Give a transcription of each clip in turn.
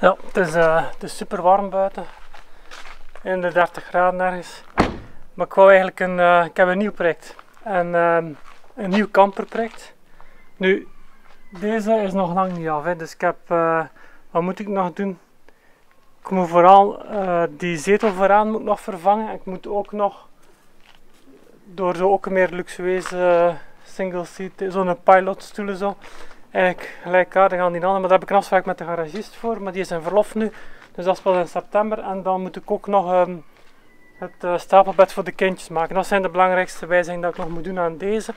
Ja, het is, uh, het is super warm buiten. In de 30 graden ergens. Maar ik wou eigenlijk een, uh, ik heb een nieuw project. En, uh, een nieuw camperproject. Nu, deze is nog lang niet af. Dus ik heb, uh, wat moet ik nog doen? Ik moet vooral die zetel vooraan moet nog vervangen. Ik moet ook nog door zo ook een meer luxueuze single seat, zo'n pilotstoelen zo eigenlijk gelijkaardig aan die andere. Maar daar heb ik een afspraak met de garagist voor, maar die is in verlof nu. Dus dat is pas in september. En dan moet ik ook nog um, het uh, stapelbed voor de kindjes maken. Dat zijn de belangrijkste wijzigingen dat ik nog moet doen aan deze.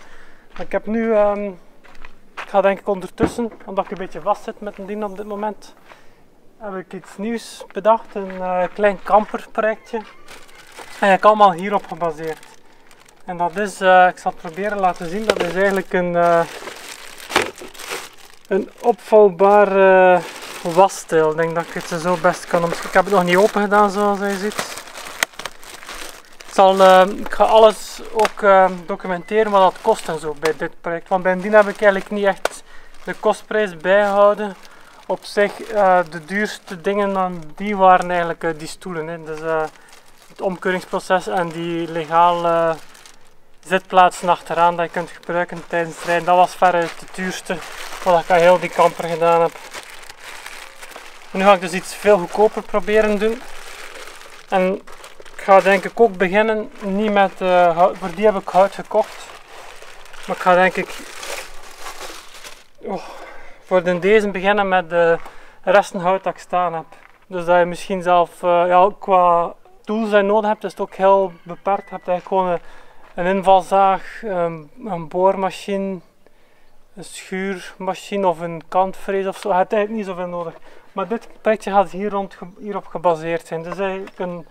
ik heb nu, um, ik ga denk ik ondertussen, omdat ik een beetje vast zit met een dien op dit moment, heb ik iets nieuws bedacht. Een uh, klein camperprojectje. Eigenlijk allemaal hierop gebaseerd. En dat is, uh, ik zal het proberen laten zien, dat is eigenlijk een een opvouwbare wasstijl. Ik denk dat ik het zo best kan omschrijven. Ik heb het nog niet open gedaan zoals je ziet. Ik, zal, uh, ik ga alles ook uh, documenteren wat dat kost en zo bij dit project. Want bovendien heb ik eigenlijk niet echt de kostprijs bijgehouden. Op zich, uh, de duurste dingen dan die waren eigenlijk die stoelen. Hè. Dus het omkeuringsproces en die legale zitplaatsen achteraan dat je kunt gebruiken tijdens het rijden. Dat was veruit de duurste wat ik aan heel die camper gedaan heb. nu ga ik dus iets veel goedkoper proberen doen. En ik ga denk ik ook beginnen, niet met uh, hout, voor die heb ik hout gekocht. Maar ik ga denk ik oh, voor de deze beginnen met de resten hout dat ik staan heb. Dus dat je misschien zelf uh, ja, qua tools die je nodig hebt, is het ook heel beperkt. Je hebt eigenlijk gewoon een, invalzaag, een, een boormachine, een schuurmachine of een kantvrees of zo. Je hebt eigenlijk niet zoveel nodig. Maar dit projectje gaat hier rond, hierop gebaseerd zijn. Dus eigenlijk een,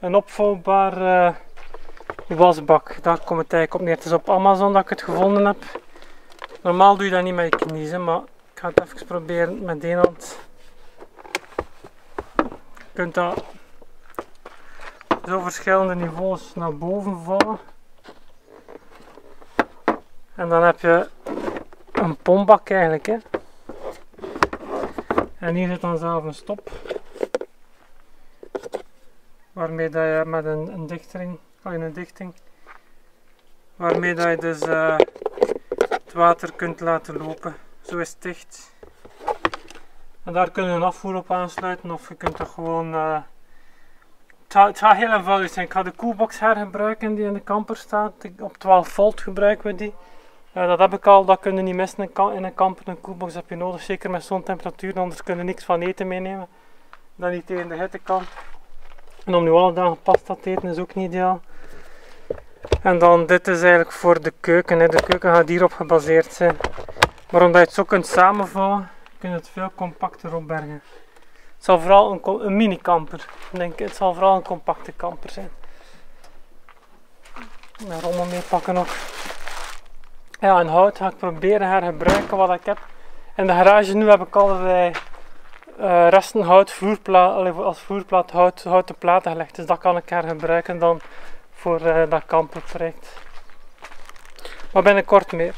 een opvouwbare uh, wasbak. Daar komt het eigenlijk op neer. Het is op Amazon dat ik het gevonden heb. Normaal doe je dat niet met je knieën, maar ik ga het even proberen met één hand. Je kunt dat zo verschillende niveaus naar boven vallen. En dan heb je een pombak eigenlijk. Hè. En hier zit dan zelf een stop. Waarmee dat je met een, een dichtering, een dichting, waarmee dat je dus uh, het water kunt laten lopen. Zo is het dicht. En daar kun je een afvoer op aansluiten of je kunt er gewoon... Uh, het, gaat, heel eenvoudig zijn. Ik ga de koelbox hergebruiken die in de camper staat. Op 12 volt gebruiken we die. Ja, dat heb ik al, dat kun je niet missen in een kamper. Een koelbox heb je nodig, zeker met zo'n temperatuur, anders kun je niks van eten meenemen. Dat niet tegen de hitte kan. En om nu alle dagen pasta te eten is ook niet ideaal. En dan dit is eigenlijk voor de keuken. Hè. De keuken gaat hierop gebaseerd zijn. Maar omdat je het zo kunt samenvouwen, kun je het veel compacter opbergen. Het zal vooral een, een mini camper. Denk, het zal vooral een compacte camper zijn. Een rommel mee pakken nog. Ja, en hout ga ik proberen hergebruiken wat ik heb. In de garage nu heb ik allerlei uh, resten hout als vloerplaat hout, houten platen gelegd. Dus dat kan ik hergebruiken dan voor uh, dat camperproject. Maar binnenkort meer.